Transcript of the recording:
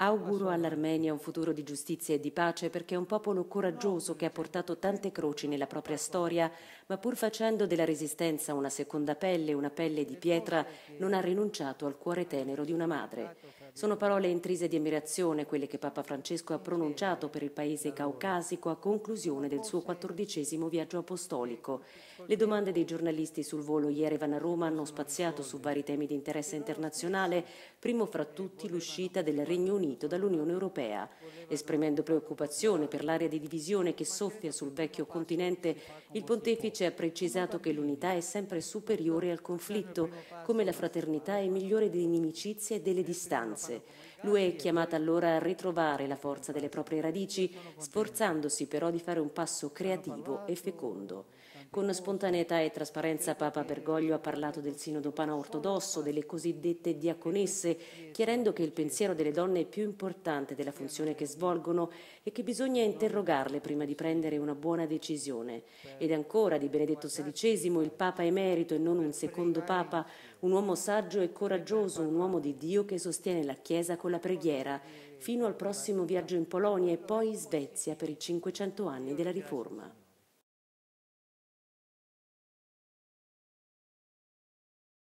Auguro all'Armenia un futuro di giustizia e di pace perché è un popolo coraggioso che ha portato tante croci nella propria storia, ma pur facendo della resistenza una seconda pelle, una pelle di pietra, non ha rinunciato al cuore tenero di una madre. Sono parole intrise di ammirazione quelle che Papa Francesco ha pronunciato per il paese caucasico a conclusione del suo quattordicesimo viaggio apostolico. Le domande dei giornalisti sul volo Yerevan-Roma hanno spaziato su vari temi di interesse internazionale, primo fra tutti l'uscita del Regno Unito Unito dall'Unione Europea. Esprimendo preoccupazione per l'area di divisione che soffia sul vecchio continente, il pontefice ha precisato che l'unità è sempre superiore al conflitto, come la fraternità è migliore delle inimicizie e delle distanze. L'UE è chiamata allora a ritrovare la forza delle proprie radici, sforzandosi però di fare un passo creativo e fecondo. Con spontaneità e trasparenza Papa Bergoglio ha parlato del sinodo pana-ortodosso, delle cosiddette diaconesse, chiarendo che il pensiero delle donne è più importante della funzione che svolgono e che bisogna interrogarle prima di prendere una buona decisione. Ed ancora di Benedetto XVI, il Papa emerito e non un secondo Papa, un uomo saggio e coraggioso, un uomo di Dio che sostiene la Chiesa con la preghiera, fino al prossimo viaggio in Polonia e poi in Svezia per i 500 anni della Riforma.